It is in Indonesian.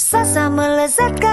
Sasa melezatkan